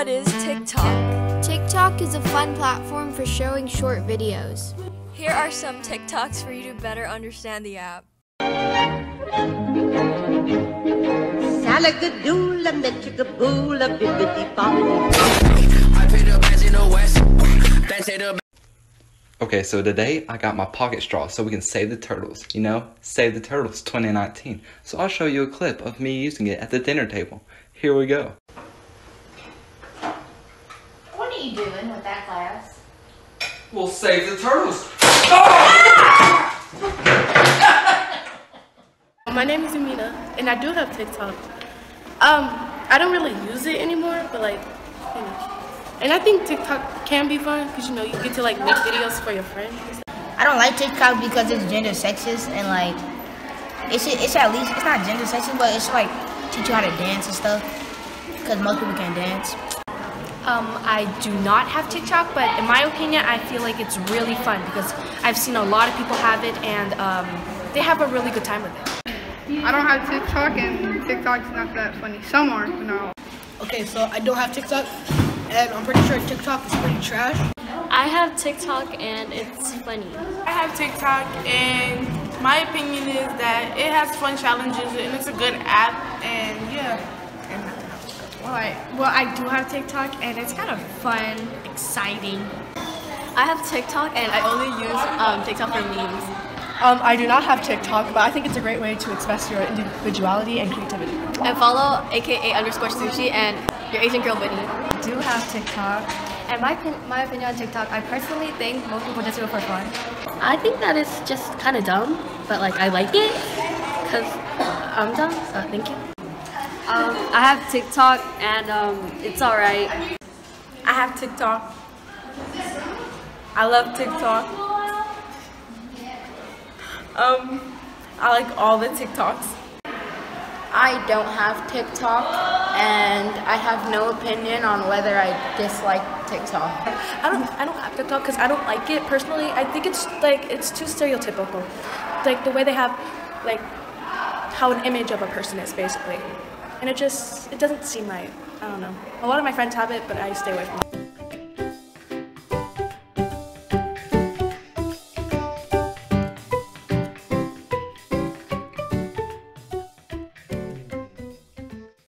What is TikTok? TikTok is a fun platform for showing short videos. Here are some TikToks for you to better understand the app. Salagadoola, metricaboola, bibbidi bobbidi. The bands in the west. Thanks to the Okay, so today I got my pocket straw so we can save the turtles. You know, save the turtles 2019. So I'll show you a clip of me using it at the dinner table. Here we go. What are you doing with that glass? We'll save the turtles. My name is Amina, and I do have TikTok. Um, I don't really use it anymore, but like, you know. And I think TikTok can be fun because you know you get to like make videos for your friends. I don't like TikTok because it's gender sexist and like it's it's at least it's not gender sexist, but it's like teach you how to dance and stuff because most people can't dance. Um, I do not have TikTok, but in my opinion, I feel like it's really fun because I've seen a lot of people have it and um, they have a really good time with it. I don't have TikTok and TikTok's not that funny. Some are, but not all. Okay, so I don't have TikTok, and I'm pretty sure TikTok is pretty trash. I have TikTok and it's funny. I have TikTok, and my opinion is that it has fun challenges and it's a good app, and yeah. And Well, I, do have TikTok and it's kind of fun, exciting. I have TikTok and I only use um, TikTok for memes. Um, I do not have TikTok, but I think it's a great way to express your individuality and creativity. And follow aka underscore sushi and your Asian girl Bunny. I do have TikTok. And my, my opinion on TikTok, I personally think most people just do it for fun. I think that it's just kind of dumb, but like I like it because I'm dumb, so thank you. Um, I have TikTok and um, it's alright. I have TikTok. I love TikTok. Um, I like all the TikToks. I don't have TikTok, and I have no opinion on whether I dislike TikTok. I don't I don't have TikTok because I don't like it personally. I think it's like it's too stereotypical, like the way they have like how an image of a person is basically, and it just it doesn't seem right. I don't know. A lot of my friends have it, but I stay away from it.